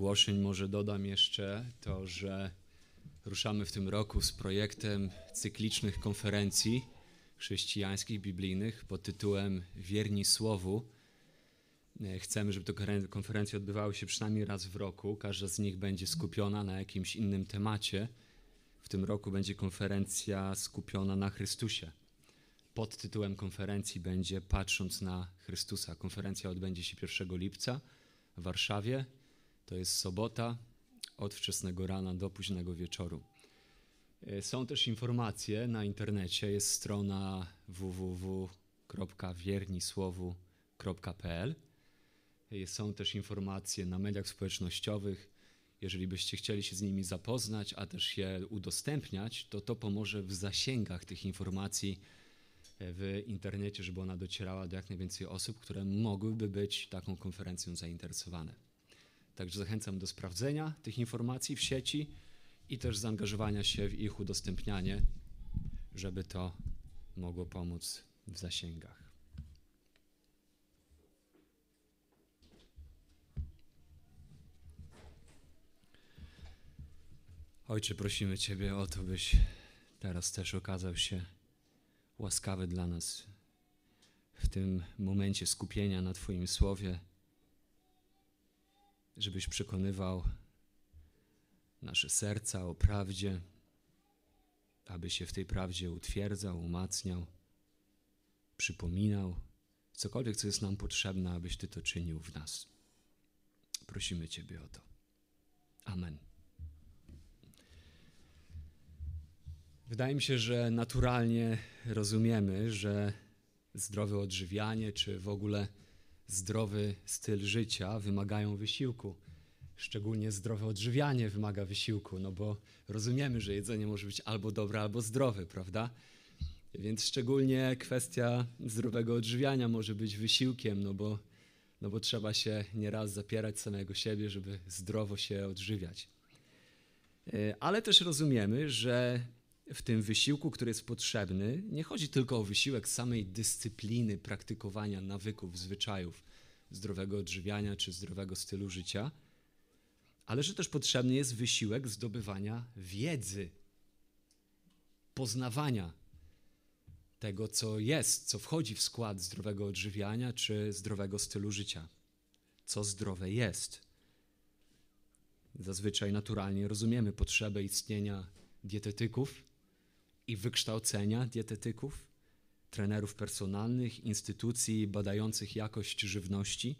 ogłoszeń może dodam jeszcze to, że ruszamy w tym roku z projektem cyklicznych konferencji chrześcijańskich, biblijnych pod tytułem Wierni Słowu. E, chcemy, żeby te konferencje odbywały się przynajmniej raz w roku. Każda z nich będzie skupiona na jakimś innym temacie. W tym roku będzie konferencja skupiona na Chrystusie. Pod tytułem konferencji będzie Patrząc na Chrystusa. Konferencja odbędzie się 1 lipca w Warszawie. To jest sobota od wczesnego rana do późnego wieczoru. E, są też informacje na internecie, jest strona www.wiernisłowu.pl. E, są też informacje na mediach społecznościowych. Jeżeli byście chcieli się z nimi zapoznać, a też je udostępniać, to to pomoże w zasięgach tych informacji e, w internecie, żeby ona docierała do jak najwięcej osób, które mogłyby być taką konferencją zainteresowane. Także zachęcam do sprawdzenia tych informacji w sieci i też zaangażowania się w ich udostępnianie, żeby to mogło pomóc w zasięgach. Ojcze, prosimy Ciebie o to, byś teraz też okazał się łaskawy dla nas w tym momencie skupienia na Twoim słowie żebyś przekonywał nasze serca o prawdzie, aby się w tej prawdzie utwierdzał, umacniał, przypominał, cokolwiek, co jest nam potrzebne, abyś Ty to czynił w nas. Prosimy Ciebie o to. Amen. Wydaje mi się, że naturalnie rozumiemy, że zdrowe odżywianie, czy w ogóle zdrowy styl życia wymagają wysiłku. Szczególnie zdrowe odżywianie wymaga wysiłku, no bo rozumiemy, że jedzenie może być albo dobre, albo zdrowe, prawda? Więc szczególnie kwestia zdrowego odżywiania może być wysiłkiem, no bo, no bo trzeba się nieraz zapierać samego siebie, żeby zdrowo się odżywiać. E, ale też rozumiemy, że w tym wysiłku, który jest potrzebny, nie chodzi tylko o wysiłek samej dyscypliny praktykowania nawyków, zwyczajów, zdrowego odżywiania czy zdrowego stylu życia, ale że też potrzebny jest wysiłek zdobywania wiedzy, poznawania tego, co jest, co wchodzi w skład zdrowego odżywiania czy zdrowego stylu życia. Co zdrowe jest. Zazwyczaj naturalnie rozumiemy potrzebę istnienia dietetyków, i wykształcenia dietetyków, trenerów personalnych, instytucji badających jakość żywności,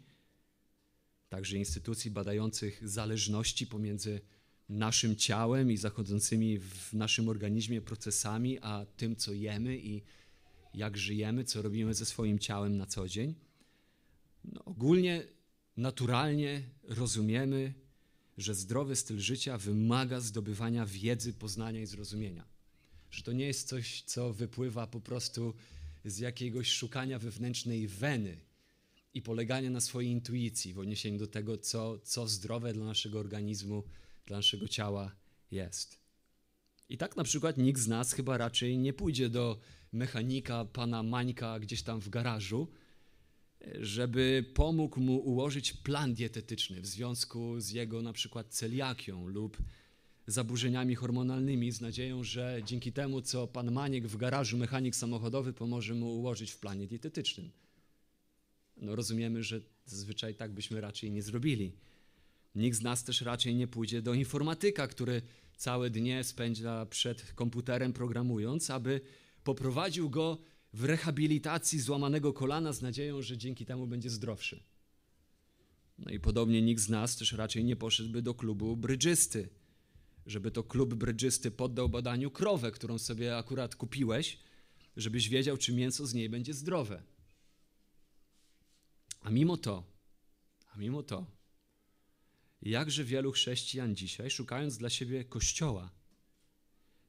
także instytucji badających zależności pomiędzy naszym ciałem i zachodzącymi w naszym organizmie procesami, a tym, co jemy i jak żyjemy, co robimy ze swoim ciałem na co dzień. No, ogólnie, naturalnie rozumiemy, że zdrowy styl życia wymaga zdobywania wiedzy, poznania i zrozumienia że to nie jest coś, co wypływa po prostu z jakiegoś szukania wewnętrznej weny i polegania na swojej intuicji w odniesieniu do tego, co, co zdrowe dla naszego organizmu, dla naszego ciała jest. I tak na przykład nikt z nas chyba raczej nie pójdzie do mechanika pana Mańka gdzieś tam w garażu, żeby pomógł mu ułożyć plan dietetyczny w związku z jego na przykład celiakią lub zaburzeniami hormonalnymi z nadzieją, że dzięki temu, co pan Maniek w garażu, mechanik samochodowy, pomoże mu ułożyć w planie dietetycznym. No rozumiemy, że zazwyczaj tak byśmy raczej nie zrobili. Nikt z nas też raczej nie pójdzie do informatyka, który całe dnie spędza przed komputerem programując, aby poprowadził go w rehabilitacji złamanego kolana z nadzieją, że dzięki temu będzie zdrowszy. No i podobnie nikt z nas też raczej nie poszedłby do klubu brydżysty, żeby to klub brydżysty poddał badaniu krowę, którą sobie akurat kupiłeś, żebyś wiedział, czy mięso z niej będzie zdrowe. A mimo to, a mimo to, jakże wielu chrześcijan dzisiaj, szukając dla siebie kościoła,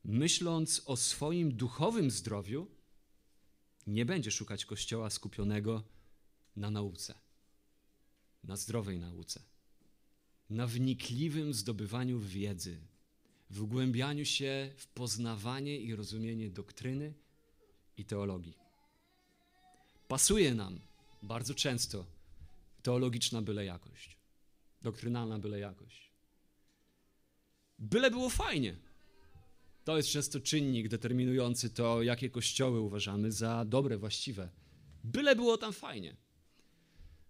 myśląc o swoim duchowym zdrowiu, nie będzie szukać kościoła skupionego na nauce, na zdrowej nauce, na wnikliwym zdobywaniu wiedzy, w wgłębianiu się w poznawanie i rozumienie doktryny i teologii. Pasuje nam bardzo często teologiczna byle jakość. Doktrynalna byle jakość. Byle było fajnie. To jest często czynnik determinujący to, jakie kościoły uważamy za dobre, właściwe. Byle było tam fajnie.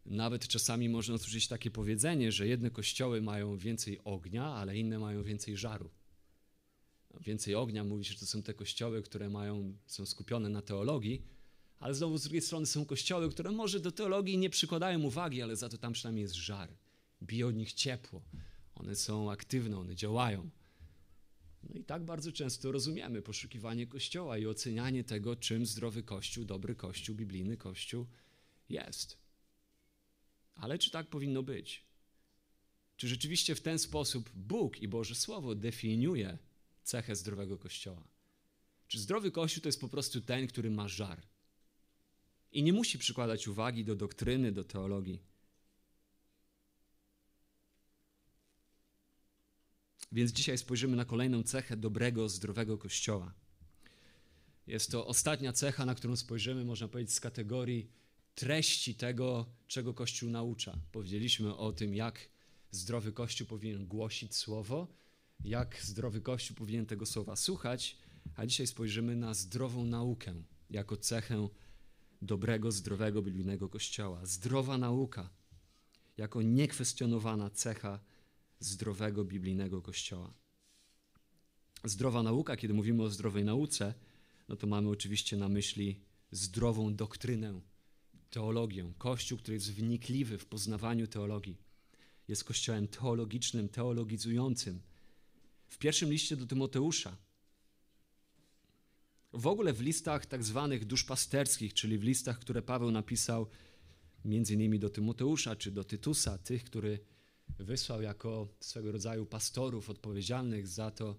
Nawet czasami można usłyszeć takie powiedzenie, że jedne kościoły mają więcej ognia, ale inne mają więcej żaru. Więcej ognia mówi się, że to są te kościoły, które mają, są skupione na teologii, ale znowu z drugiej strony są kościoły, które może do teologii nie przykładają uwagi, ale za to tam przynajmniej jest żar. Bije od nich ciepło. One są aktywne, one działają. No i tak bardzo często rozumiemy poszukiwanie Kościoła i ocenianie tego, czym zdrowy Kościół, dobry Kościół, biblijny Kościół jest. Ale czy tak powinno być? Czy rzeczywiście w ten sposób Bóg i Boże Słowo definiuje cechę zdrowego Kościoła? Czy zdrowy Kościół to jest po prostu ten, który ma żar i nie musi przykładać uwagi do doktryny, do teologii? Więc dzisiaj spojrzymy na kolejną cechę dobrego, zdrowego Kościoła. Jest to ostatnia cecha, na którą spojrzymy, można powiedzieć, z kategorii treści tego, czego Kościół naucza. Powiedzieliśmy o tym, jak zdrowy Kościół powinien głosić słowo, jak zdrowy Kościół powinien tego słowa słuchać, a dzisiaj spojrzymy na zdrową naukę jako cechę dobrego, zdrowego, biblijnego Kościoła. Zdrowa nauka jako niekwestionowana cecha zdrowego, biblijnego Kościoła. Zdrowa nauka, kiedy mówimy o zdrowej nauce, no to mamy oczywiście na myśli zdrową doktrynę, teologię. Kościół, który jest wnikliwy w poznawaniu teologii. Jest kościołem teologicznym, teologizującym. W pierwszym liście do Tymoteusza, w ogóle w listach tak zwanych duszpasterskich, czyli w listach, które Paweł napisał między innymi do Tymoteusza czy do Tytusa, tych, który wysłał jako swego rodzaju pastorów odpowiedzialnych za to,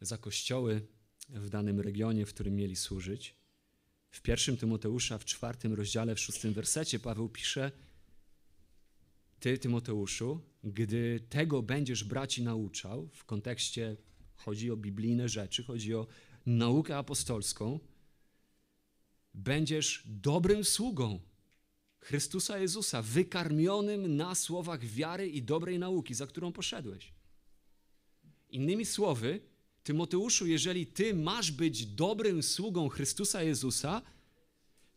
za kościoły w danym regionie, w którym mieli służyć. W pierwszym Tymoteusza, w czwartym rozdziale, w szóstym wersecie Paweł pisze Ty, Tymoteuszu, gdy tego będziesz braci nauczał, w kontekście chodzi o biblijne rzeczy, chodzi o naukę apostolską, będziesz dobrym sługą, Chrystusa Jezusa, wykarmionym na słowach wiary i dobrej nauki, za którą poszedłeś. Innymi słowy, Tymoteuszu, jeżeli ty masz być dobrym sługą Chrystusa Jezusa,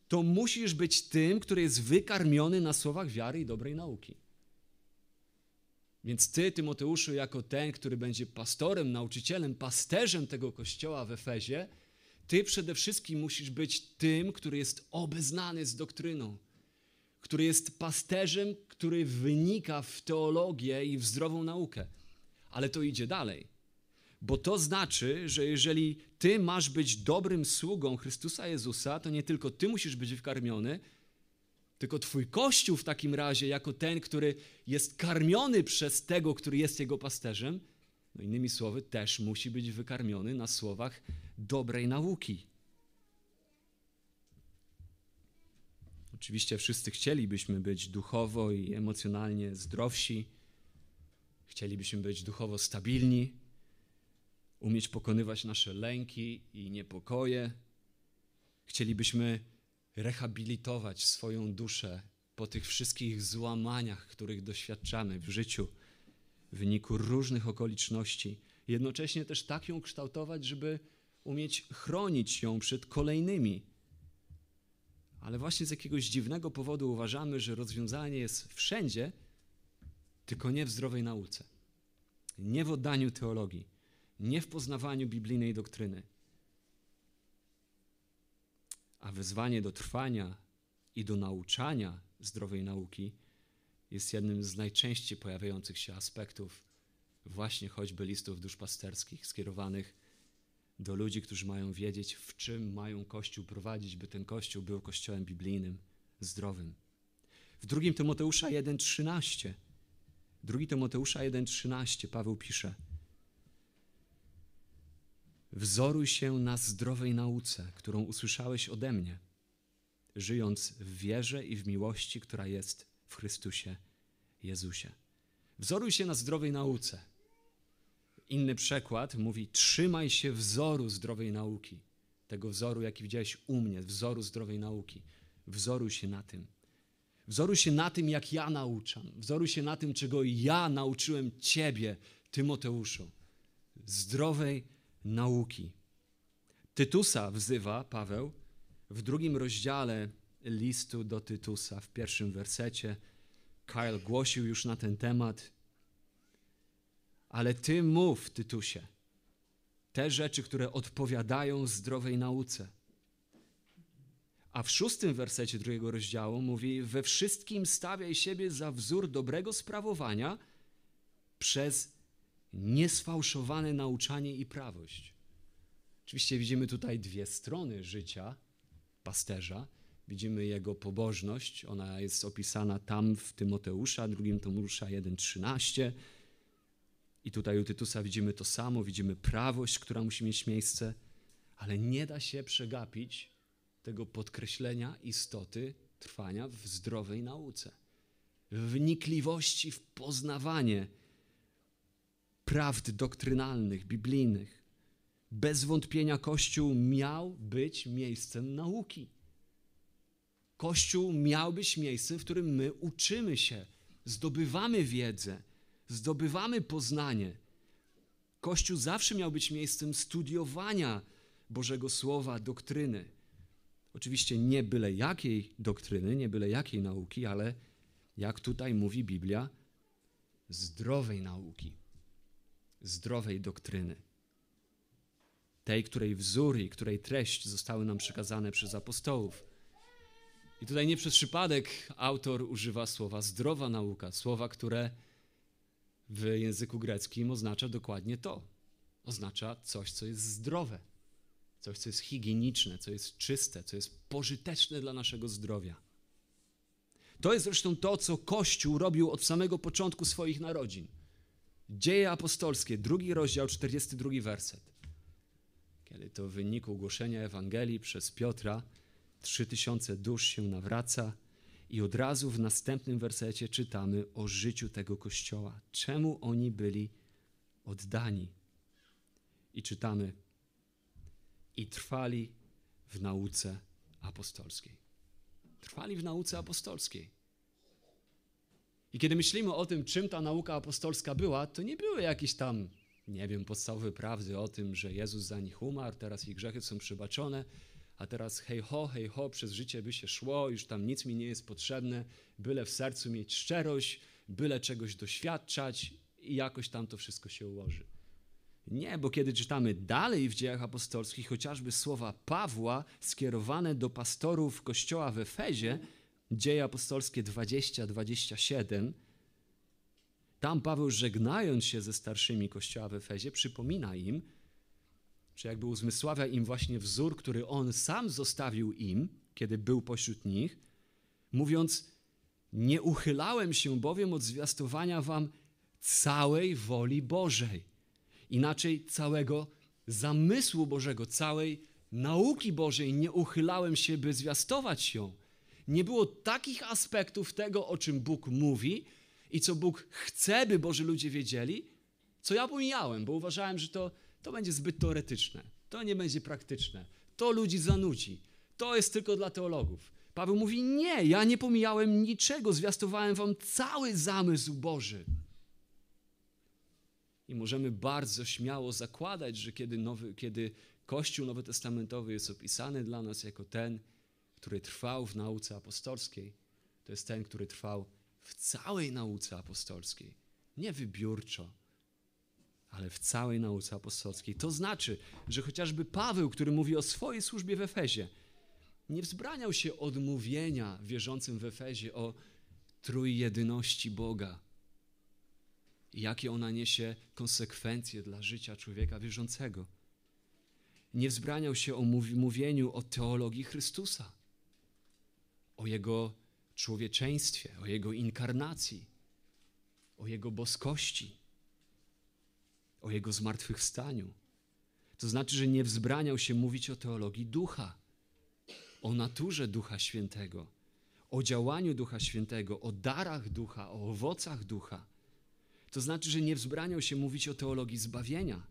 to musisz być tym, który jest wykarmiony na słowach wiary i dobrej nauki. Więc ty, Tymoteuszu, jako ten, który będzie pastorem, nauczycielem, pasterzem tego kościoła w Efezie, ty przede wszystkim musisz być tym, który jest obeznany z doktryną który jest pasterzem, który wynika w teologię i w zdrową naukę. Ale to idzie dalej. Bo to znaczy, że jeżeli ty masz być dobrym sługą Chrystusa Jezusa, to nie tylko ty musisz być wykarmiony, tylko twój kościół w takim razie, jako ten, który jest karmiony przez tego, który jest jego pasterzem, no innymi słowy, też musi być wykarmiony na słowach dobrej nauki. Oczywiście wszyscy chcielibyśmy być duchowo i emocjonalnie zdrowsi, chcielibyśmy być duchowo stabilni, umieć pokonywać nasze lęki i niepokoje. Chcielibyśmy rehabilitować swoją duszę po tych wszystkich złamaniach, których doświadczamy w życiu w wyniku różnych okoliczności. Jednocześnie też tak ją kształtować, żeby umieć chronić ją przed kolejnymi ale właśnie z jakiegoś dziwnego powodu uważamy, że rozwiązanie jest wszędzie, tylko nie w zdrowej nauce, nie w oddaniu teologii, nie w poznawaniu biblijnej doktryny. A wezwanie do trwania i do nauczania zdrowej nauki jest jednym z najczęściej pojawiających się aspektów właśnie choćby listów duszpasterskich skierowanych do ludzi, którzy mają wiedzieć, w czym mają Kościół prowadzić, by ten Kościół był Kościołem biblijnym, zdrowym. W 2 Tymoteusza 1,13 2 Tymoteusza 1,13 Paweł pisze Wzoruj się na zdrowej nauce, którą usłyszałeś ode mnie, żyjąc w wierze i w miłości, która jest w Chrystusie Jezusie. Wzoruj się na zdrowej nauce. Inny przekład mówi: trzymaj się wzoru zdrowej nauki. Tego wzoru, jaki widziałeś u mnie, wzoru zdrowej nauki. Wzoruj się na tym. Wzoruj się na tym, jak ja nauczam. Wzoruj się na tym, czego ja nauczyłem Ciebie, Tymoteuszu. Zdrowej nauki. Tytusa wzywa Paweł w drugim rozdziale listu do Tytusa, w pierwszym wersecie. Kyle głosił już na ten temat. Ale ty mów, Tytusie, te rzeczy, które odpowiadają zdrowej nauce. A w szóstym wersecie drugiego rozdziału mówi: We wszystkim stawiaj siebie za wzór dobrego sprawowania przez niesfałszowane nauczanie i prawość. Oczywiście widzimy tutaj dwie strony życia pasterza. Widzimy jego pobożność, ona jest opisana tam w Tymoteusza, drugim Tymoteusza 1,13. I tutaj u Tytusa widzimy to samo, widzimy prawość, która musi mieć miejsce, ale nie da się przegapić tego podkreślenia istoty trwania w zdrowej nauce, w wnikliwości w poznawanie prawd doktrynalnych, biblijnych. Bez wątpienia Kościół miał być miejscem nauki. Kościół miał być miejscem, w którym my uczymy się, zdobywamy wiedzę, zdobywamy poznanie. Kościół zawsze miał być miejscem studiowania Bożego Słowa, doktryny. Oczywiście nie byle jakiej doktryny, nie byle jakiej nauki, ale jak tutaj mówi Biblia, zdrowej nauki, zdrowej doktryny. Tej, której wzór i której treść zostały nam przekazane przez apostołów. I tutaj nie przez przypadek autor używa słowa zdrowa nauka, słowa, które w języku greckim oznacza dokładnie to. Oznacza coś, co jest zdrowe, coś, co jest higieniczne, co jest czyste, co jest pożyteczne dla naszego zdrowia. To jest zresztą to, co Kościół robił od samego początku swoich narodzin. Dzieje apostolskie, drugi rozdział, 42 werset. Kiedy to w wyniku głoszenia Ewangelii przez Piotra, trzy tysiące dusz się nawraca i od razu w następnym wersecie czytamy o życiu tego kościoła. Czemu oni byli oddani? I czytamy i trwali w nauce apostolskiej. Trwali w nauce apostolskiej. I kiedy myślimy o tym, czym ta nauka apostolska była, to nie były jakieś tam, nie wiem, podstawowe prawdy o tym, że Jezus za nich umarł, teraz ich grzechy są przebaczone, a teraz hej ho, hej ho, przez życie by się szło, już tam nic mi nie jest potrzebne, byle w sercu mieć szczerość, byle czegoś doświadczać i jakoś tam to wszystko się ułoży. Nie, bo kiedy czytamy dalej w dziejach apostolskich, chociażby słowa Pawła skierowane do pastorów kościoła w Efezie, dzieje apostolskie 20-27, tam Paweł żegnając się ze starszymi kościoła w Efezie, przypomina im, czy jakby uzmysławia im właśnie wzór, który on sam zostawił im, kiedy był pośród nich, mówiąc: Nie uchylałem się bowiem od zwiastowania wam całej woli Bożej, inaczej całego zamysłu Bożego, całej nauki Bożej, nie uchylałem się, by zwiastować ją. Nie było takich aspektów tego, o czym Bóg mówi i co Bóg chce, by Boży ludzie wiedzieli, co ja pomijałem, bo uważałem, że to to będzie zbyt teoretyczne, to nie będzie praktyczne, to ludzi zanudzi, to jest tylko dla teologów. Paweł mówi: Nie, ja nie pomijałem niczego, zwiastowałem wam cały zamysł Boży. I możemy bardzo śmiało zakładać, że kiedy, nowy, kiedy Kościół Nowotestamentowy jest opisany dla nas jako ten, który trwał w nauce apostolskiej, to jest ten, który trwał w całej nauce apostolskiej, nie wybiórczo, ale w całej nauce apostolskiej. To znaczy, że chociażby Paweł, który mówi o swojej służbie w Efezie, nie wzbraniał się odmówienia wierzącym w Efezie o trójjedyności Boga i jakie ona niesie konsekwencje dla życia człowieka wierzącego. Nie wzbraniał się o mówieniu o teologii Chrystusa, o Jego człowieczeństwie, o Jego inkarnacji, o Jego boskości o Jego zmartwychwstaniu. To znaczy, że nie wzbraniał się mówić o teologii ducha, o naturze Ducha Świętego, o działaniu Ducha Świętego, o darach ducha, o owocach ducha. To znaczy, że nie wzbraniał się mówić o teologii zbawienia,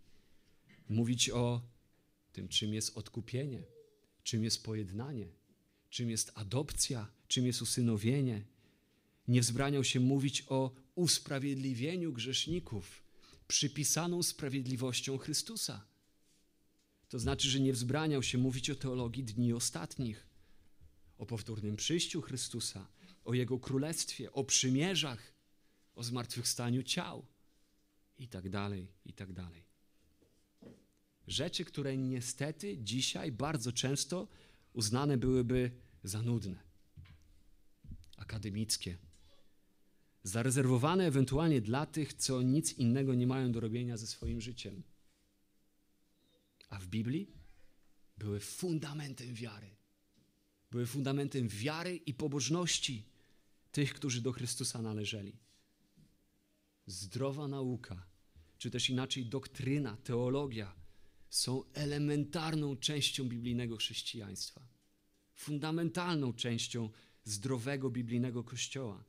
mówić o tym, czym jest odkupienie, czym jest pojednanie, czym jest adopcja, czym jest usynowienie, nie wzbraniał się mówić o usprawiedliwieniu grzeszników przypisaną sprawiedliwością Chrystusa. To znaczy, że nie wzbraniał się mówić o teologii dni ostatnich, o powtórnym przyjściu Chrystusa, o Jego królestwie, o przymierzach, o zmartwychwstaniu ciał i tak dalej, i tak dalej. Rzeczy, które niestety dzisiaj bardzo często uznane byłyby za nudne, akademickie, zarezerwowane ewentualnie dla tych, co nic innego nie mają do robienia ze swoim życiem. A w Biblii były fundamentem wiary. Były fundamentem wiary i pobożności tych, którzy do Chrystusa należeli. Zdrowa nauka, czy też inaczej doktryna, teologia są elementarną częścią biblijnego chrześcijaństwa. Fundamentalną częścią zdrowego biblijnego kościoła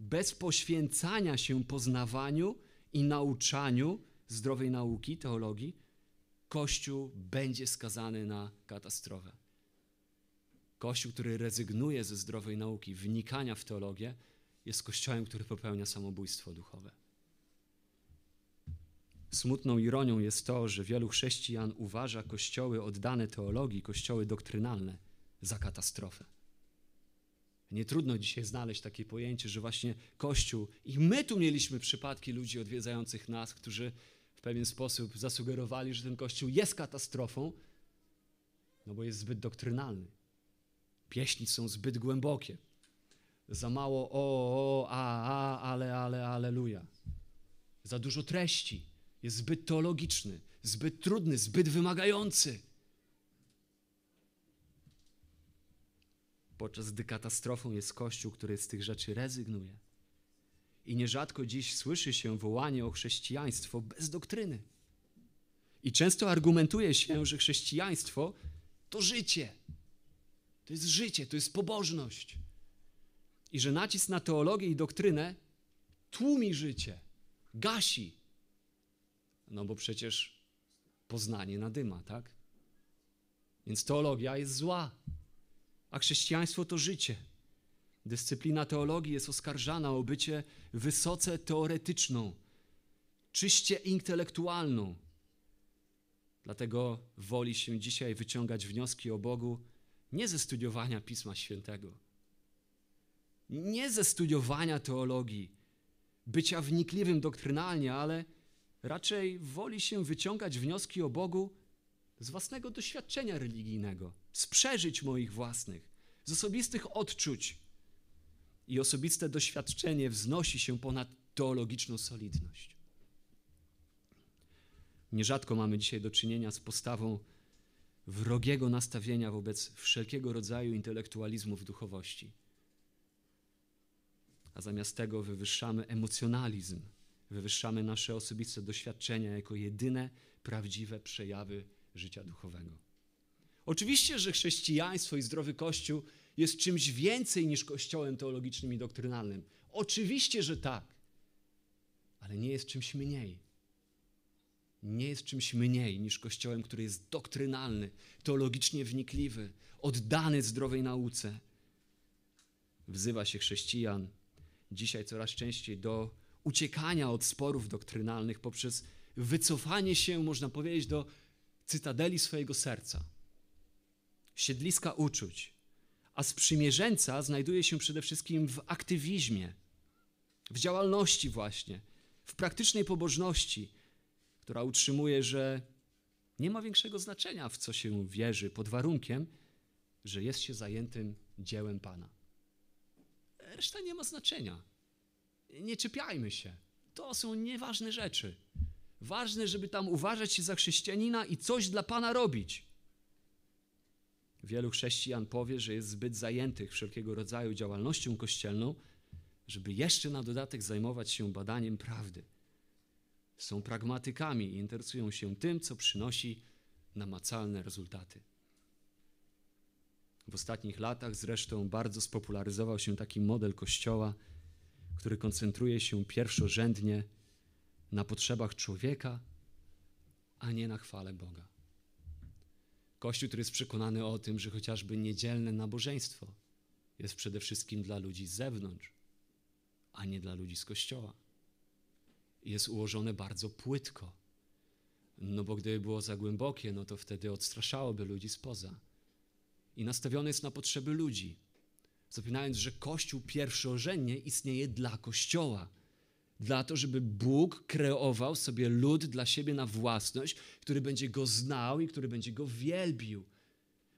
bez poświęcania się poznawaniu i nauczaniu zdrowej nauki, teologii, Kościół będzie skazany na katastrofę. Kościół, który rezygnuje ze zdrowej nauki, wnikania w teologię, jest kościołem, który popełnia samobójstwo duchowe. Smutną ironią jest to, że wielu chrześcijan uważa kościoły oddane teologii, kościoły doktrynalne za katastrofę. Nie trudno dzisiaj znaleźć takie pojęcie, że właśnie Kościół, i my tu mieliśmy przypadki ludzi odwiedzających nas, którzy w pewien sposób zasugerowali, że ten Kościół jest katastrofą, no bo jest zbyt doktrynalny. Pieśni są zbyt głębokie. Za mało o, o, a, a, ale, ale, aleluja. Za dużo treści. Jest zbyt teologiczny, zbyt trudny, zbyt wymagający. podczas gdy katastrofą jest Kościół, który z tych rzeczy rezygnuje. I nierzadko dziś słyszy się wołanie o chrześcijaństwo bez doktryny. I często argumentuje się, że chrześcijaństwo to życie. To jest życie, to jest pobożność. I że nacisk na teologię i doktrynę tłumi życie, gasi. No bo przecież poznanie nadyma, tak? Więc teologia jest zła a chrześcijaństwo to życie. Dyscyplina teologii jest oskarżana o bycie wysoce teoretyczną, czyście intelektualną. Dlatego woli się dzisiaj wyciągać wnioski o Bogu nie ze studiowania Pisma Świętego, nie ze studiowania teologii, bycia wnikliwym doktrynalnie, ale raczej woli się wyciągać wnioski o Bogu z własnego doświadczenia religijnego, z przeżyć moich własnych, z osobistych odczuć. I osobiste doświadczenie wznosi się ponad teologiczną solidność. Nierzadko mamy dzisiaj do czynienia z postawą wrogiego nastawienia wobec wszelkiego rodzaju intelektualizmu w duchowości. A zamiast tego wywyższamy emocjonalizm, wywyższamy nasze osobiste doświadczenia jako jedyne prawdziwe przejawy życia duchowego. Oczywiście, że chrześcijaństwo i zdrowy Kościół jest czymś więcej niż kościołem teologicznym i doktrynalnym. Oczywiście, że tak, ale nie jest czymś mniej. Nie jest czymś mniej niż kościołem, który jest doktrynalny, teologicznie wnikliwy, oddany zdrowej nauce. Wzywa się chrześcijan dzisiaj coraz częściej do uciekania od sporów doktrynalnych poprzez wycofanie się, można powiedzieć, do cytadeli swojego serca, siedliska uczuć, a sprzymierzeńca znajduje się przede wszystkim w aktywizmie, w działalności właśnie, w praktycznej pobożności, która utrzymuje, że nie ma większego znaczenia, w co się wierzy, pod warunkiem, że jest się zajętym dziełem Pana. Reszta nie ma znaczenia. Nie czepiajmy się. To są nieważne rzeczy. Ważne, żeby tam uważać się za chrześcijanina i coś dla Pana robić. Wielu chrześcijan powie, że jest zbyt zajętych wszelkiego rodzaju działalnością kościelną, żeby jeszcze na dodatek zajmować się badaniem prawdy. Są pragmatykami i interesują się tym, co przynosi namacalne rezultaty. W ostatnich latach zresztą bardzo spopularyzował się taki model kościoła, który koncentruje się pierwszorzędnie na potrzebach człowieka, a nie na chwale Boga. Kościół, który jest przekonany o tym, że chociażby niedzielne nabożeństwo jest przede wszystkim dla ludzi z zewnątrz, a nie dla ludzi z kościoła. Jest ułożone bardzo płytko. No bo gdyby było za głębokie, no to wtedy odstraszałoby ludzi spoza. I nastawione jest na potrzeby ludzi, zapominając, że Kościół pierwszorzędnie istnieje dla Kościoła. Dla to, żeby Bóg kreował sobie lud dla siebie na własność, który będzie go znał i który będzie go wielbił.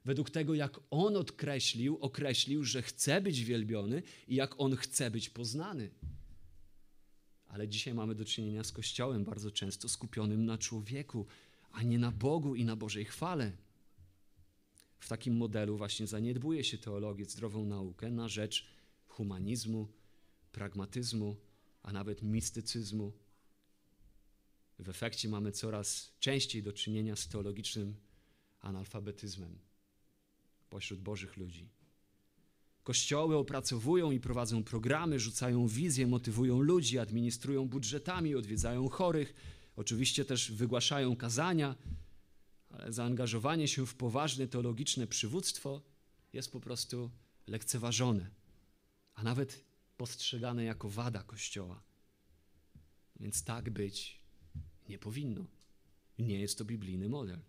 Według tego, jak on odkreślił, określił, że chce być wielbiony i jak on chce być poznany. Ale dzisiaj mamy do czynienia z Kościołem bardzo często skupionym na człowieku, a nie na Bogu i na Bożej chwale. W takim modelu właśnie zaniedbuje się teologię, zdrową naukę na rzecz humanizmu, pragmatyzmu, a nawet mistycyzmu. W efekcie mamy coraz częściej do czynienia z teologicznym analfabetyzmem pośród Bożych ludzi. Kościoły opracowują i prowadzą programy, rzucają wizje, motywują ludzi, administrują budżetami, odwiedzają chorych, oczywiście też wygłaszają kazania, ale zaangażowanie się w poważne teologiczne przywództwo jest po prostu lekceważone, a nawet postrzegane jako wada Kościoła. Więc tak być nie powinno. Nie jest to biblijny model.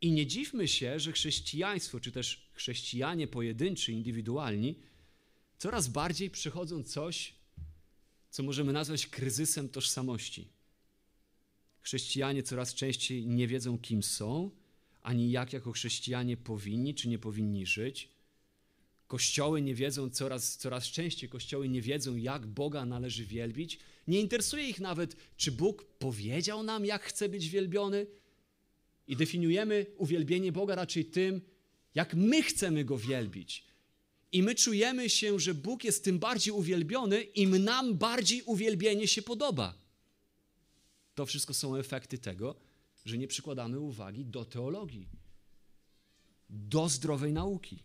I nie dziwmy się, że chrześcijaństwo, czy też chrześcijanie pojedynczy, indywidualni, coraz bardziej przechodzą coś, co możemy nazwać kryzysem tożsamości. Chrześcijanie coraz częściej nie wiedzą, kim są, ani jak jako chrześcijanie powinni czy nie powinni żyć. Kościoły nie wiedzą coraz, coraz częściej, kościoły nie wiedzą, jak Boga należy wielbić. Nie interesuje ich nawet, czy Bóg powiedział nam, jak chce być wielbiony, i definiujemy uwielbienie Boga raczej tym, jak my chcemy Go wielbić. I my czujemy się, że Bóg jest tym bardziej uwielbiony, im nam bardziej uwielbienie się podoba. To wszystko są efekty tego, że nie przykładamy uwagi do teologii, do zdrowej nauki.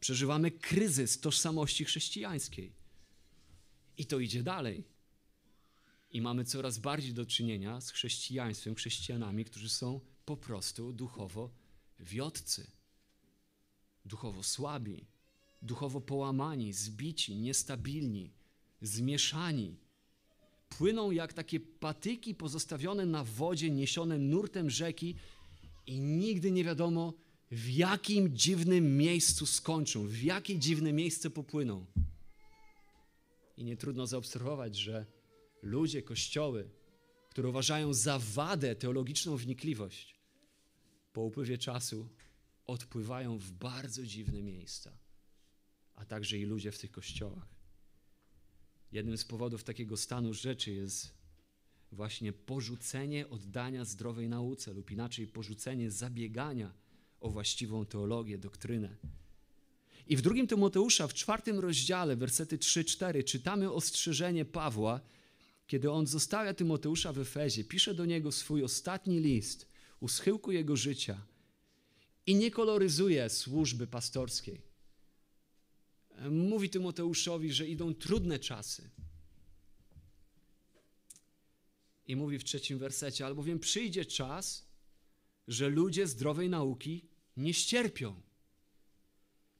Przeżywamy kryzys tożsamości chrześcijańskiej. I to idzie dalej. I mamy coraz bardziej do czynienia z chrześcijaństwem, chrześcijanami, którzy są po prostu duchowo wiotcy, duchowo słabi, duchowo połamani, zbici, niestabilni, zmieszani. Płyną jak takie patyki pozostawione na wodzie, niesione nurtem rzeki i nigdy nie wiadomo, w jakim dziwnym miejscu skończą, w jakie dziwne miejsce popłyną. I nie trudno zaobserwować, że ludzie, kościoły, które uważają za wadę teologiczną wnikliwość, po upływie czasu odpływają w bardzo dziwne miejsca, a także i ludzie w tych kościołach. Jednym z powodów takiego stanu rzeczy jest właśnie porzucenie oddania zdrowej nauce, lub inaczej porzucenie zabiegania o właściwą teologię, doktrynę. I w drugim Tymoteusza, w czwartym rozdziale, wersety 3-4, czytamy ostrzeżenie Pawła, kiedy on zostawia Tymoteusza w Efezie, pisze do niego swój ostatni list u schyłku jego życia i nie koloryzuje służby pastorskiej. Mówi Tymoteuszowi, że idą trudne czasy. I mówi w trzecim wersecie, albowiem przyjdzie czas, że ludzie zdrowej nauki nie ścierpią.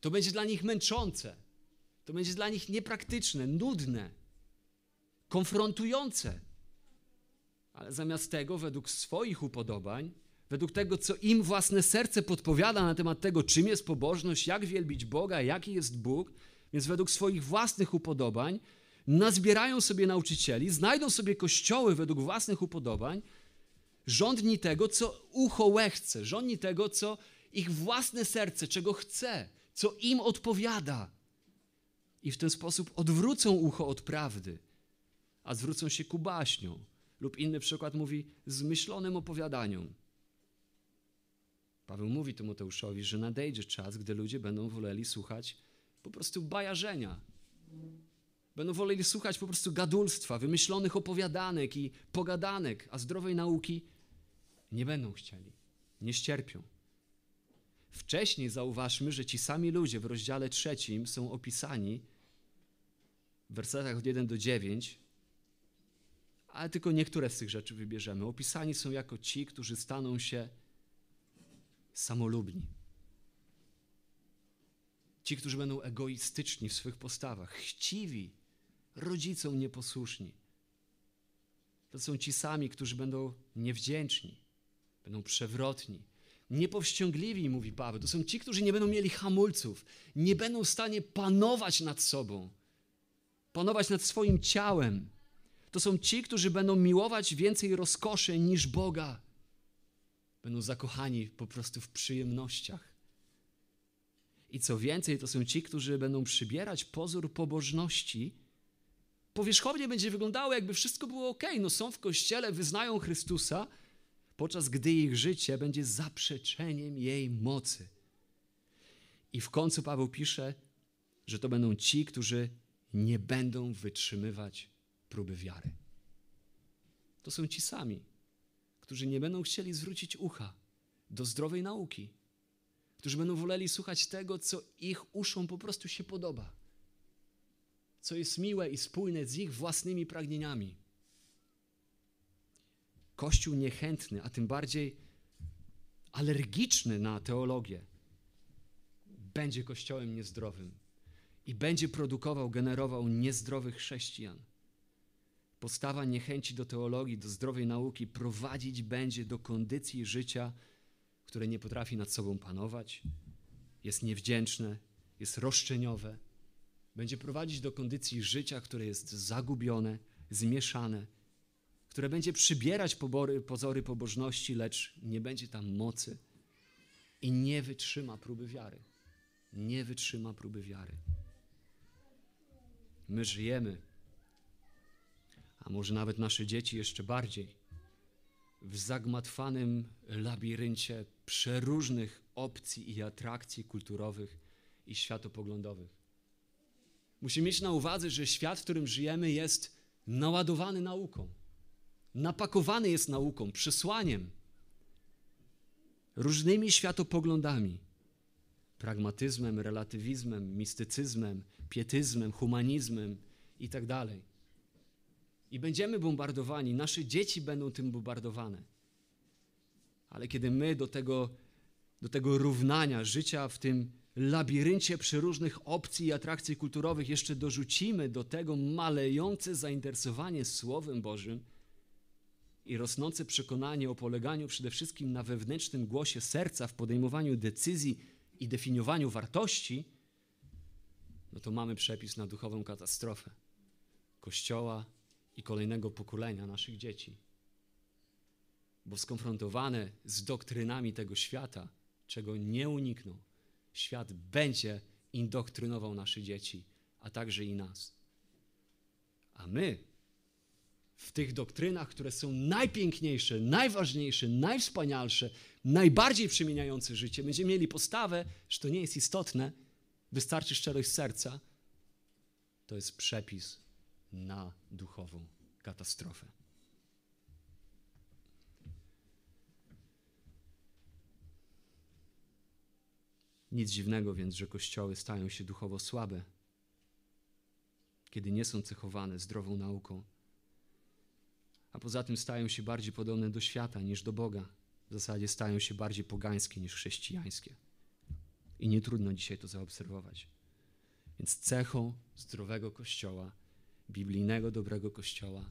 To będzie dla nich męczące. To będzie dla nich niepraktyczne, nudne konfrontujące. Ale zamiast tego, według swoich upodobań, według tego, co im własne serce podpowiada na temat tego, czym jest pobożność, jak wielbić Boga, jaki jest Bóg, więc według swoich własnych upodobań nazbierają sobie nauczycieli, znajdą sobie kościoły według własnych upodobań, rządni tego, co ucho łechce, rządni tego, co ich własne serce, czego chce, co im odpowiada. I w ten sposób odwrócą ucho od prawdy a zwrócą się ku baśniom. Lub inny przykład mówi zmyślonym opowiadaniom. Paweł mówi Tymoteuszowi, że nadejdzie czas, gdy ludzie będą woleli słuchać po prostu bajarzenia. Będą woleli słuchać po prostu gadulstwa, wymyślonych opowiadanek i pogadanek, a zdrowej nauki nie będą chcieli, nie ścierpią. Wcześniej zauważmy, że ci sami ludzie w rozdziale trzecim są opisani w wersetach od 1 do 9 ale tylko niektóre z tych rzeczy wybierzemy. Opisani są jako ci, którzy staną się samolubni. Ci, którzy będą egoistyczni w swych postawach, chciwi, rodzicom nieposłuszni. To są ci sami, którzy będą niewdzięczni, będą przewrotni, niepowściągliwi, mówi Paweł. To są ci, którzy nie będą mieli hamulców, nie będą w stanie panować nad sobą, panować nad swoim ciałem. To są ci, którzy będą miłować więcej rozkoszy niż Boga. Będą zakochani po prostu w przyjemnościach. I co więcej, to są ci, którzy będą przybierać pozór pobożności. Powierzchownie będzie wyglądało, jakby wszystko było ok. No są w kościele, wyznają Chrystusa, podczas gdy ich życie będzie zaprzeczeniem jej mocy. I w końcu Paweł pisze, że to będą ci, którzy nie będą wytrzymywać próby wiary. To są ci sami, którzy nie będą chcieli zwrócić ucha do zdrowej nauki, którzy będą woleli słuchać tego, co ich uszom po prostu się podoba, co jest miłe i spójne z ich własnymi pragnieniami. Kościół niechętny, a tym bardziej alergiczny na teologię, będzie kościołem niezdrowym i będzie produkował, generował niezdrowych chrześcijan. Postawa niechęci do teologii, do zdrowej nauki prowadzić będzie do kondycji życia, które nie potrafi nad sobą panować, jest niewdzięczne, jest roszczeniowe. Będzie prowadzić do kondycji życia, które jest zagubione, zmieszane, które będzie przybierać pobory, pozory pobożności, lecz nie będzie tam mocy i nie wytrzyma próby wiary. Nie wytrzyma próby wiary. My żyjemy, a może nawet nasze dzieci jeszcze bardziej, w zagmatwanym labiryncie przeróżnych opcji i atrakcji kulturowych i światopoglądowych. Musimy mieć na uwadze, że świat, w którym żyjemy, jest naładowany nauką napakowany jest nauką, przesłaniem, różnymi światopoglądami, pragmatyzmem, relatywizmem, mistycyzmem, pietyzmem, humanizmem itd. I będziemy bombardowani, nasze dzieci będą tym bombardowane. Ale kiedy my do tego, do tego równania życia w tym labiryncie przeróżnych opcji i atrakcji kulturowych jeszcze dorzucimy do tego malejące zainteresowanie Słowem Bożym, i rosnące przekonanie o poleganiu przede wszystkim na wewnętrznym głosie serca w podejmowaniu decyzji i definiowaniu wartości, no to mamy przepis na duchową katastrofę Kościoła i kolejnego pokolenia naszych dzieci. Bo skonfrontowane z doktrynami tego świata, czego nie unikną, świat będzie indoktrynował nasze dzieci, a także i nas. A my w tych doktrynach, które są najpiękniejsze, najważniejsze, najwspanialsze, najbardziej przemieniające życie, będziemy mieli postawę, że to nie jest istotne, wystarczy szczerość serca. To jest przepis na duchową katastrofę. Nic dziwnego więc, że kościoły stają się duchowo słabe, kiedy nie są cechowane zdrową nauką a poza tym stają się bardziej podobne do świata niż do Boga. W zasadzie stają się bardziej pogańskie niż chrześcijańskie. I nie trudno dzisiaj to zaobserwować. Więc cechą zdrowego kościoła, biblijnego dobrego kościoła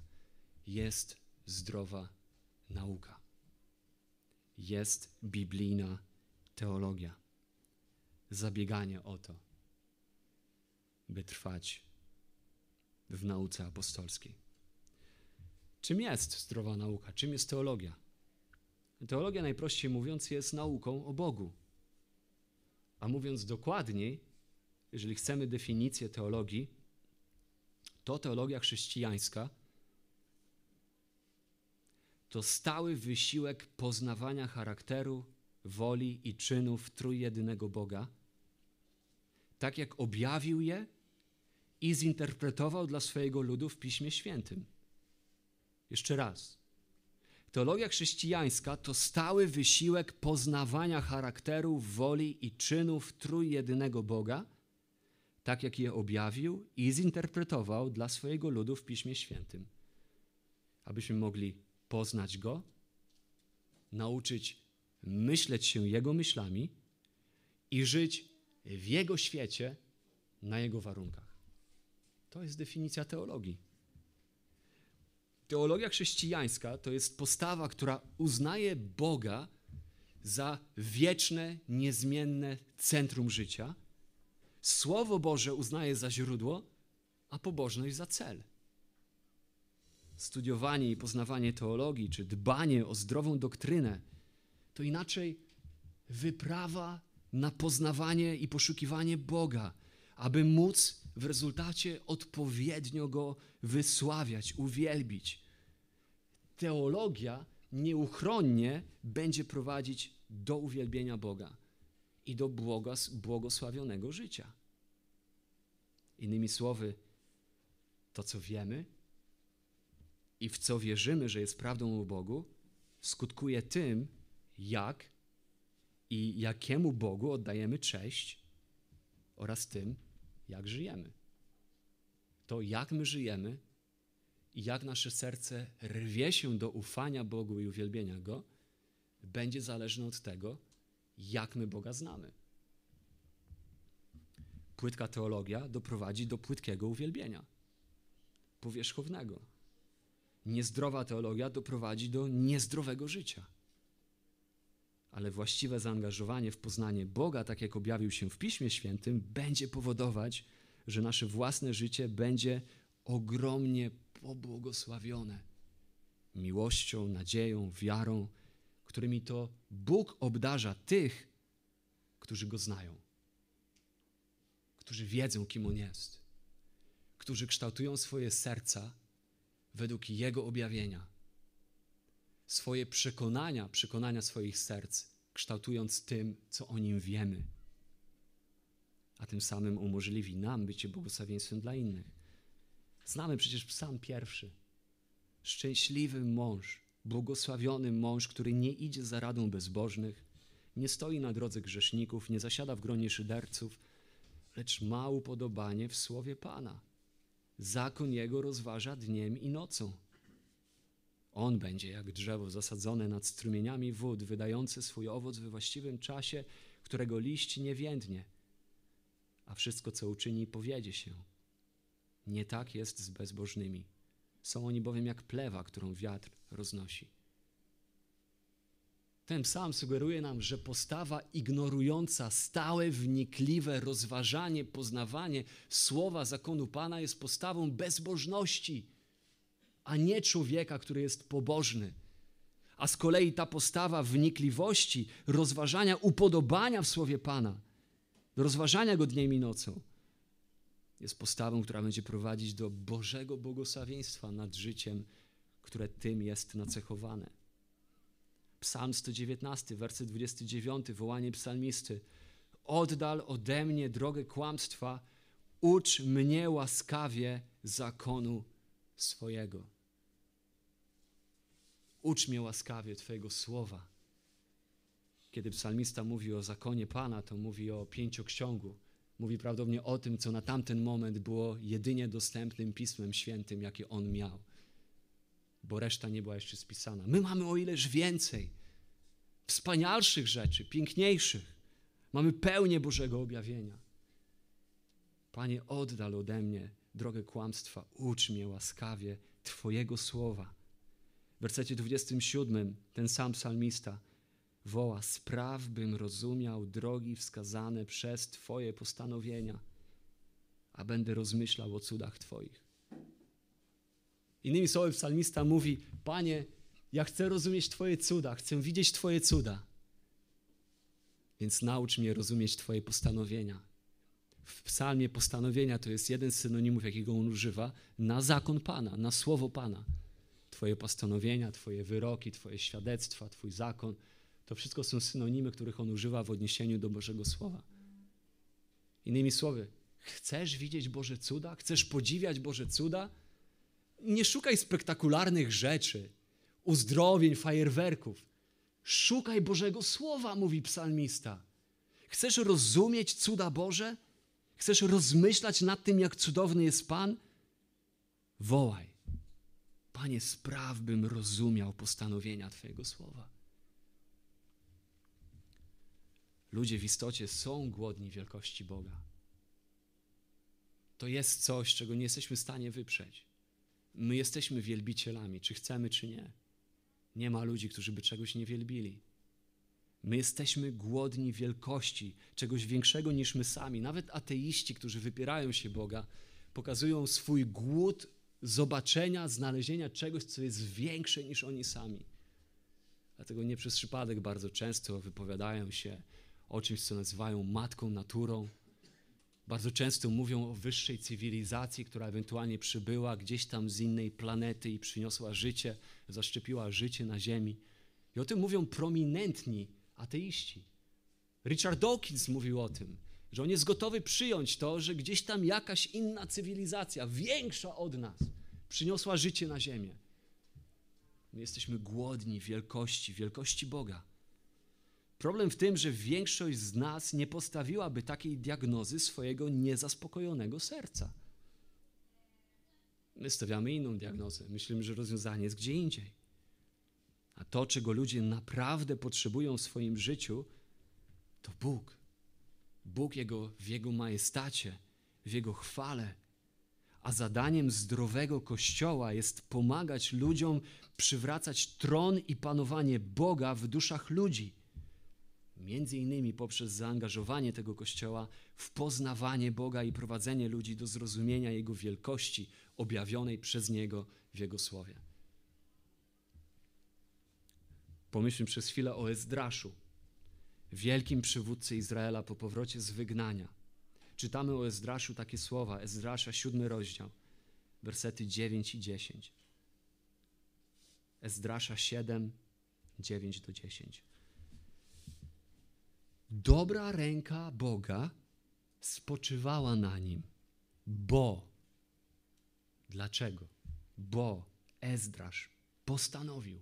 jest zdrowa nauka. Jest biblijna teologia. Zabieganie o to, by trwać w nauce apostolskiej. Czym jest zdrowa nauka? Czym jest teologia? Teologia, najprościej mówiąc, jest nauką o Bogu. A mówiąc dokładniej, jeżeli chcemy definicję teologii, to teologia chrześcijańska to stały wysiłek poznawania charakteru, woli i czynów trójjedynego Boga, tak jak objawił je i zinterpretował dla swojego ludu w Piśmie Świętym. Jeszcze raz. Teologia chrześcijańska to stały wysiłek poznawania charakteru, woli i czynów trójjedynego Boga, tak jak je objawił i zinterpretował dla swojego ludu w Piśmie Świętym. Abyśmy mogli poznać Go, nauczyć myśleć się Jego myślami i żyć w Jego świecie, na Jego warunkach. To jest definicja teologii. Teologia chrześcijańska to jest postawa, która uznaje Boga za wieczne, niezmienne centrum życia. Słowo Boże uznaje za źródło, a pobożność za cel. Studiowanie i poznawanie teologii, czy dbanie o zdrową doktrynę, to inaczej wyprawa na poznawanie i poszukiwanie Boga, aby móc w rezultacie odpowiednio Go wysławiać, uwielbić. Teologia nieuchronnie będzie prowadzić do uwielbienia Boga i do błogosławionego życia. Innymi słowy, to co wiemy i w co wierzymy, że jest prawdą o Bogu, skutkuje tym, jak i jakiemu Bogu oddajemy cześć oraz tym, jak żyjemy. To, jak my żyjemy i jak nasze serce rwie się do ufania Bogu i uwielbienia Go, będzie zależne od tego, jak my Boga znamy. Płytka teologia doprowadzi do płytkiego uwielbienia, powierzchownego. Niezdrowa teologia doprowadzi do niezdrowego życia. Ale właściwe zaangażowanie w poznanie Boga, tak jak objawił się w Piśmie Świętym, będzie powodować, że nasze własne życie będzie ogromnie pobłogosławione miłością, nadzieją, wiarą, którymi to Bóg obdarza tych, którzy Go znają, którzy wiedzą, kim On jest, którzy kształtują swoje serca według Jego objawienia, swoje przekonania, przekonania swoich serc, kształtując tym, co o Nim wiemy, a tym samym umożliwi nam bycie błogosławieństwem dla innych. Znamy przecież psalm pierwszy. Szczęśliwy mąż, błogosławiony mąż, który nie idzie za radą bezbożnych, nie stoi na drodze grzeszników, nie zasiada w gronie szyderców, lecz ma upodobanie w słowie Pana. Zakon jego rozważa dniem i nocą. On będzie jak drzewo zasadzone nad strumieniami wód, wydające swój owoc we właściwym czasie, którego liść nie więdnie, a wszystko, co uczyni, powiedzie się. Nie tak jest z bezbożnymi. Są oni bowiem jak plewa, którą wiatr roznosi. Ten psalm sugeruje nam, że postawa ignorująca stałe, wnikliwe rozważanie, poznawanie słowa zakonu Pana jest postawą bezbożności, a nie człowieka, który jest pobożny. A z kolei ta postawa wnikliwości, rozważania, upodobania w słowie Pana, rozważania go dniem i nocą, jest postawą, która będzie prowadzić do Bożego błogosławieństwa nad życiem, które tym jest nacechowane. Psalm 119, werset 29, wołanie psalmisty. Oddal ode mnie drogę kłamstwa, ucz mnie łaskawie zakonu swojego. Ucz mnie łaskawie Twojego słowa. Kiedy psalmista mówi o zakonie Pana, to mówi o pięcioksiągu. Mówi prawdopodobnie o tym, co na tamten moment było jedynie dostępnym Pismem Świętym, jakie on miał bo reszta nie była jeszcze spisana. My mamy o ileż więcej wspanialszych rzeczy, piękniejszych. Mamy pełnię Bożego objawienia. Panie, oddal ode mnie drogę kłamstwa, ucz mnie łaskawie Twojego słowa. W wersecie 27 ten sam psalmista woła: Spraw, bym rozumiał drogi wskazane przez Twoje postanowienia, a będę rozmyślał o cudach Twoich. Innymi słowy, psalmista mówi: Panie, ja chcę rozumieć Twoje cuda, chcę widzieć Twoje cuda. Więc naucz mnie rozumieć Twoje postanowienia. W psalmie postanowienia to jest jeden z synonimów, jakiego on używa, na zakon Pana, na słowo Pana. Twoje postanowienia, Twoje wyroki, Twoje świadectwa, Twój zakon to wszystko są synonimy, których on używa w odniesieniu do Bożego Słowa. Innymi słowy, chcesz widzieć Boże cuda? Chcesz podziwiać Boże cuda? nie szukaj spektakularnych rzeczy, uzdrowień, fajerwerków. Szukaj Bożego Słowa, mówi psalmista. Chcesz rozumieć cuda Boże? Chcesz rozmyślać nad tym, jak cudowny jest Pan? Wołaj. Panie, spraw, bym rozumiał postanowienia Twojego słowa. Ludzie w istocie są głodni wielkości Boga. To jest coś, czego nie jesteśmy w stanie wyprzeć. My jesteśmy wielbicielami, czy chcemy, czy nie. Nie ma ludzi, którzy by czegoś nie wielbili. My jesteśmy głodni wielkości, czegoś większego niż my sami. Nawet ateiści, którzy wypierają się Boga, pokazują swój głód zobaczenia, znalezienia czegoś, co jest większe niż oni sami. Dlatego nie przez przypadek bardzo często wypowiadają się o czymś, co nazywają matką naturą. Bardzo często mówią o wyższej cywilizacji, która ewentualnie przybyła gdzieś tam z innej planety i przyniosła życie, zaszczepiła życie na Ziemi. I o tym mówią prominentni ateiści. Richard Dawkins mówił o tym, że on jest gotowy przyjąć to, że gdzieś tam jakaś inna cywilizacja, większa od nas, przyniosła życie na Ziemię. My jesteśmy głodni wielkości, wielkości Boga. Problem w tym, że większość z nas nie postawiłaby takiej diagnozy swojego niezaspokojonego serca. My stawiamy inną diagnozę. Myślimy, że rozwiązanie jest gdzie indziej. A to, czego ludzie naprawdę potrzebują w swoim życiu, to Bóg. Bóg jego, w Jego majestacie, w Jego chwale. A zadaniem zdrowego Kościoła jest pomagać ludziom przywracać tron i panowanie Boga w duszach ludzi. Między innymi poprzez zaangażowanie tego Kościoła w poznawanie Boga i prowadzenie ludzi do zrozumienia Jego wielkości objawionej przez Niego w Jego Słowie. Pomyślmy przez chwilę o Ezdraszu, wielkim przywódcy Izraela po powrocie z wygnania. Czytamy o Ezdraszu takie słowa, Ezdrasza, siódmy rozdział, wersety 9 i 10. Ezdrasza 7, 9 do 10. Dobra ręka Boga spoczywała na nim, bo. Dlaczego? Bo Ezdrasz postanowił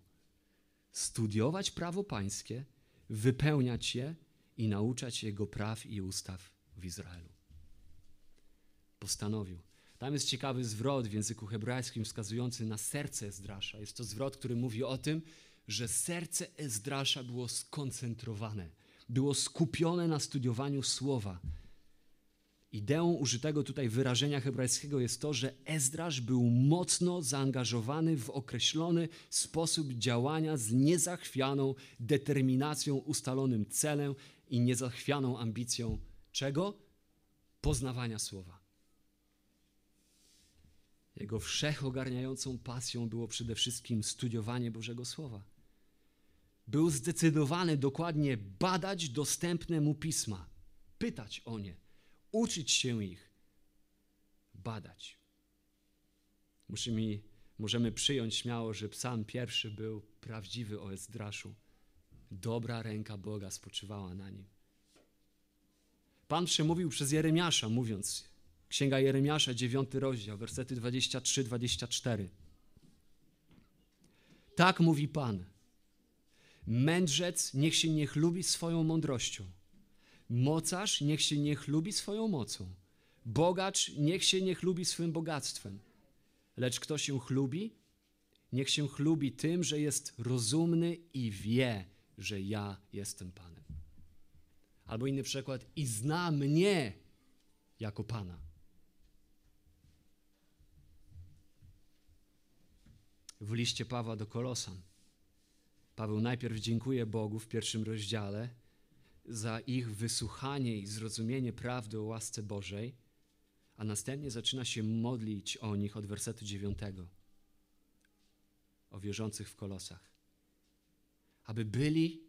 studiować prawo pańskie, wypełniać je i nauczać jego praw i ustaw w Izraelu. Postanowił. Tam jest ciekawy zwrot w języku hebrajskim wskazujący na serce Ezdrasza. Jest to zwrot, który mówi o tym, że serce Ezdrasza było skoncentrowane, było skupione na studiowaniu słowa. Ideą użytego tutaj wyrażenia hebrajskiego jest to, że Ezdrasz był mocno zaangażowany w określony sposób działania z niezachwianą determinacją, ustalonym celem i niezachwianą ambicją czego? Poznawania słowa. Jego wszechogarniającą pasją było przede wszystkim studiowanie Bożego Słowa. Był zdecydowany dokładnie badać dostępne mu pisma, pytać o nie, uczyć się ich, badać. Musimy, możemy przyjąć śmiało, że psalm pierwszy był prawdziwy o Ezdraszu. Dobra ręka Boga spoczywała na nim. Pan przemówił przez Jeremiasza, mówiąc: Księga Jeremiasza, 9 rozdział, wersety 23-24. Tak mówi Pan. Mędrzec niech się nie chlubi swoją mądrością. Mocarz niech się nie chlubi swoją mocą. Bogacz niech się nie chlubi swym bogactwem. Lecz kto się chlubi, niech się chlubi tym, że jest rozumny i wie, że ja jestem Panem. Albo inny przykład, i zna mnie jako Pana. w liście Pawła do Kolosan. Paweł najpierw dziękuje Bogu w pierwszym rozdziale za ich wysłuchanie i zrozumienie prawdy o łasce Bożej, a następnie zaczyna się modlić o nich od wersetu dziewiątego, o wierzących w Kolosach, aby byli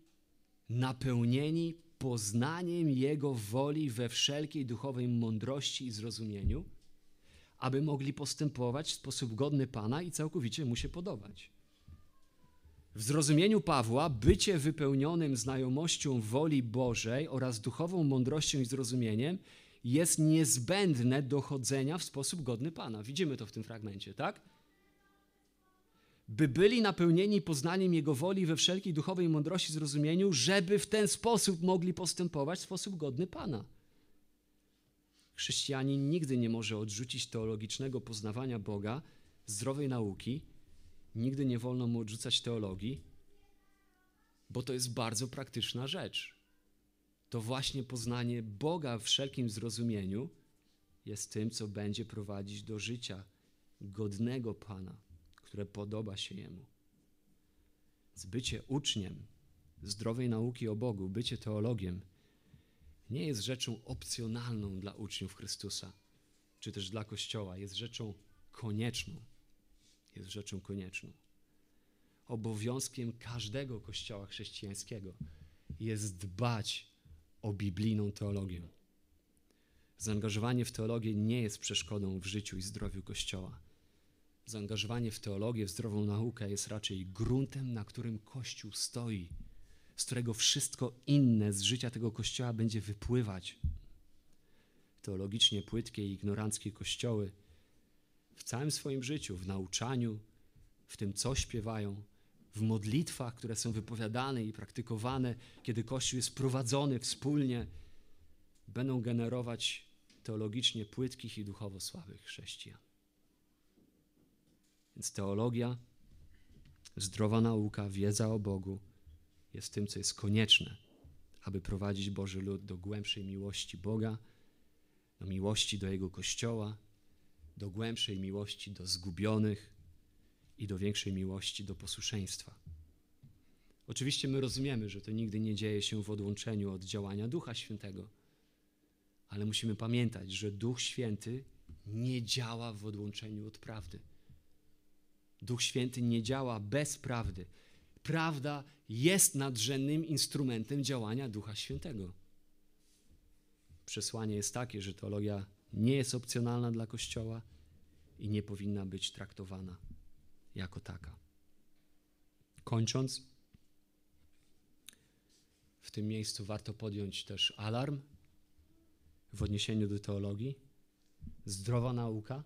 napełnieni poznaniem Jego woli we wszelkiej duchowej mądrości i zrozumieniu, aby mogli postępować w sposób godny Pana i całkowicie Mu się podobać. W zrozumieniu Pawła bycie wypełnionym znajomością woli Bożej oraz duchową mądrością i zrozumieniem jest niezbędne do chodzenia w sposób godny Pana. Widzimy to w tym fragmencie, tak? By byli napełnieni poznaniem Jego woli we wszelkiej duchowej mądrości i zrozumieniu, żeby w ten sposób mogli postępować w sposób godny Pana. Chrześcijanin nigdy nie może odrzucić teologicznego poznawania Boga, zdrowej nauki, nigdy nie wolno mu odrzucać teologii, bo to jest bardzo praktyczna rzecz. to właśnie poznanie Boga w wszelkim zrozumieniu jest tym, co będzie prowadzić do życia godnego Pana, które podoba się Jemu. Zbycie uczniem zdrowej nauki o Bogu, bycie teologiem, nie jest rzeczą opcjonalną dla uczniów Chrystusa, czy też dla Kościoła, jest rzeczą konieczną. Jest rzeczą konieczną. Obowiązkiem każdego Kościoła chrześcijańskiego jest dbać o biblijną teologię. Zaangażowanie w teologię nie jest przeszkodą w życiu i zdrowiu Kościoła. Zaangażowanie w teologię, w zdrową naukę jest raczej gruntem, na którym Kościół stoi, z którego wszystko inne z życia tego Kościoła będzie wypływać. Teologicznie płytkie i ignoranckie kościoły w całym swoim życiu, w nauczaniu, w tym, co śpiewają, w modlitwach, które są wypowiadane i praktykowane, kiedy Kościół jest prowadzony wspólnie, będą generować teologicznie płytkich i duchowo słabych chrześcijan. Więc teologia, zdrowa nauka, wiedza o Bogu jest tym, co jest konieczne, aby prowadzić Boży lud do głębszej miłości Boga, do miłości do Jego Kościoła, do głębszej miłości do zgubionych i do większej miłości do posłuszeństwa. Oczywiście my rozumiemy, że to nigdy nie dzieje się w odłączeniu od działania Ducha Świętego, ale musimy pamiętać, że Duch Święty nie działa w odłączeniu od prawdy. Duch Święty nie działa bez prawdy. Prawda jest nadrzędnym instrumentem działania Ducha Świętego. Przesłanie jest takie, że teologia nie jest opcjonalna dla Kościoła i nie powinna być traktowana jako taka. Kończąc, w tym miejscu warto podjąć też alarm w odniesieniu do teologii. Zdrowa nauka,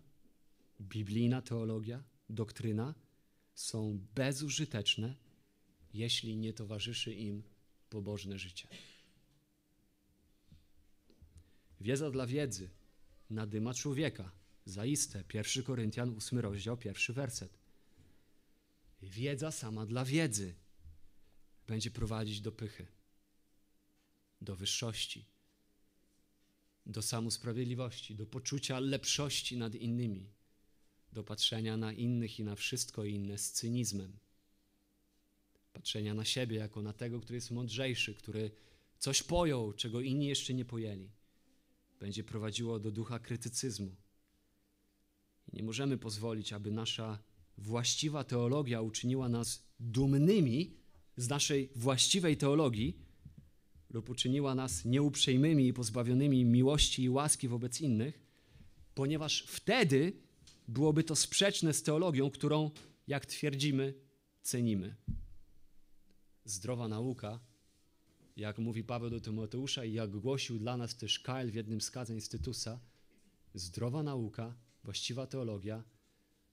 biblijna teologia, doktryna są bezużyteczne, jeśli nie towarzyszy im pobożne życie. Wiedza dla wiedzy nadyma człowieka. Zaiste, 1 Koryntian, 8 rozdział, pierwszy werset. Wiedza sama dla wiedzy będzie prowadzić do pychy, do wyższości, do samosprawiedliwości, do poczucia lepszości nad innymi, do patrzenia na innych i na wszystko inne z cynizmem. Patrzenia na siebie jako na tego, który jest mądrzejszy, który coś pojął, czego inni jeszcze nie pojęli będzie prowadziło do ducha krytycyzmu. I nie możemy pozwolić, aby nasza właściwa teologia uczyniła nas dumnymi z naszej właściwej teologii lub uczyniła nas nieuprzejmymi i pozbawionymi miłości i łaski wobec innych, ponieważ wtedy byłoby to sprzeczne z teologią, którą, jak twierdzimy, cenimy. Zdrowa nauka jak mówi Paweł do Tymoteusza i jak głosił dla nas też Kyle w jednym z kazań Stytusa, zdrowa nauka, właściwa teologia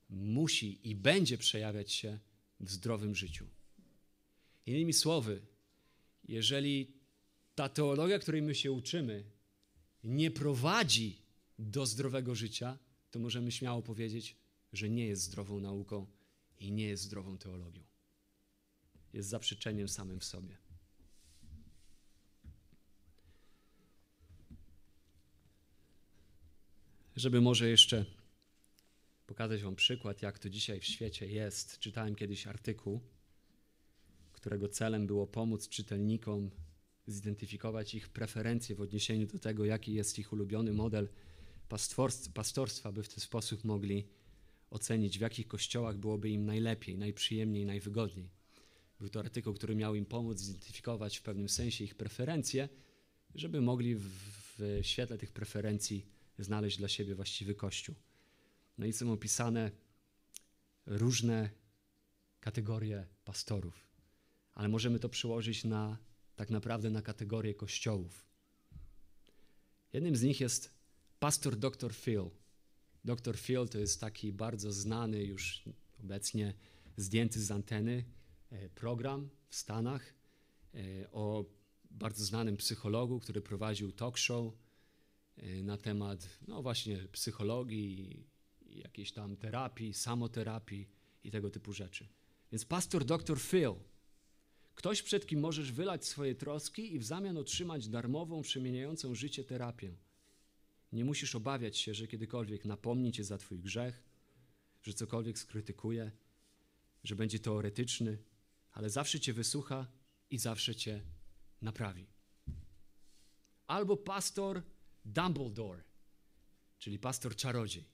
musi i będzie przejawiać się w zdrowym życiu. Innymi słowy, jeżeli ta teologia, której my się uczymy, nie prowadzi do zdrowego życia, to możemy śmiało powiedzieć, że nie jest zdrową nauką i nie jest zdrową teologią. Jest zaprzeczeniem samym w sobie. Żeby może jeszcze pokazać Wam przykład, jak to dzisiaj w świecie jest, czytałem kiedyś artykuł, którego celem było pomóc czytelnikom zidentyfikować ich preferencje w odniesieniu do tego, jaki jest ich ulubiony model pastorstwa, by w ten sposób mogli ocenić, w jakich kościołach byłoby im najlepiej, najprzyjemniej, najwygodniej. Był to artykuł, który miał im pomóc zidentyfikować w pewnym sensie ich preferencje, żeby mogli w, w świetle tych preferencji znaleźć dla siebie właściwy kościół. No i są opisane różne kategorie pastorów, ale możemy to przełożyć na tak naprawdę na kategorie kościołów. Jednym z nich jest pastor dr Phil. Dr Phil to jest taki bardzo znany już obecnie zdjęty z anteny e, program w Stanach e, o bardzo znanym psychologu, który prowadził talk show na temat, no właśnie, psychologii, jakiejś tam terapii, samoterapii i tego typu rzeczy. Więc pastor dr Phil, Ktoś, przed kim możesz wylać swoje troski i w zamian otrzymać darmową, przemieniającą życie terapię. Nie musisz obawiać się, że kiedykolwiek napomni cię za twój grzech, że cokolwiek skrytykuje, że będzie teoretyczny, ale zawsze cię wysłucha i zawsze cię naprawi. Albo pastor Dumbledore, czyli pastor czarodziej,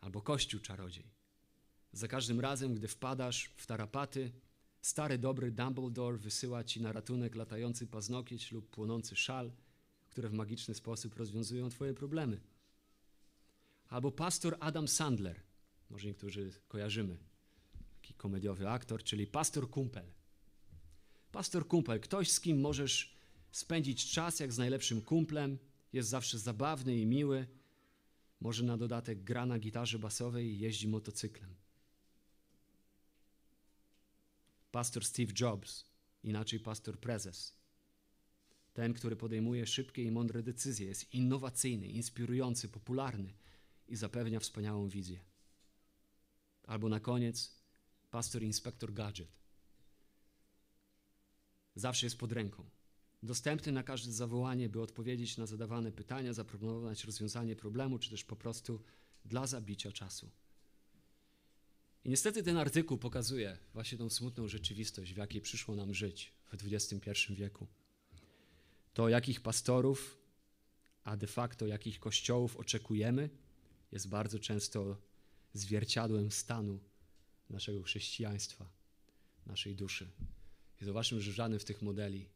albo kościół czarodziej. Za każdym razem, gdy wpadasz w tarapaty, stary dobry Dumbledore wysyła ci na ratunek latający paznokieć lub płonący szal, które w magiczny sposób rozwiązują twoje problemy. Albo pastor Adam Sandler, może niektórzy kojarzymy, taki komediowy aktor, czyli pastor kumpel. Pastor kumpel, ktoś z kim możesz spędzić czas jak z najlepszym kumplem, jest zawsze zabawny i miły, może na dodatek gra na gitarze basowej i jeździ motocyklem. Pastor Steve Jobs, inaczej pastor prezes. Ten, który podejmuje szybkie i mądre decyzje, jest innowacyjny, inspirujący, popularny i zapewnia wspaniałą wizję. Albo na koniec pastor inspektor gadżet. Zawsze jest pod ręką. Dostępny na każde zawołanie, by odpowiedzieć na zadawane pytania, zaproponować rozwiązanie problemu, czy też po prostu dla zabicia czasu. I niestety ten artykuł pokazuje właśnie tą smutną rzeczywistość, w jakiej przyszło nam żyć w XXI wieku. To, jakich pastorów, a de facto jakich kościołów oczekujemy, jest bardzo często zwierciadłem stanu naszego chrześcijaństwa, naszej duszy. I zobaczmy, że żaden z tych modeli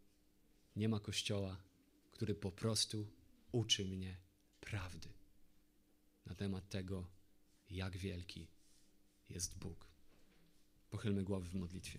nie ma kościoła, który po prostu uczy mnie prawdy na temat tego, jak wielki jest Bóg. Pochylmy głowy w modlitwie.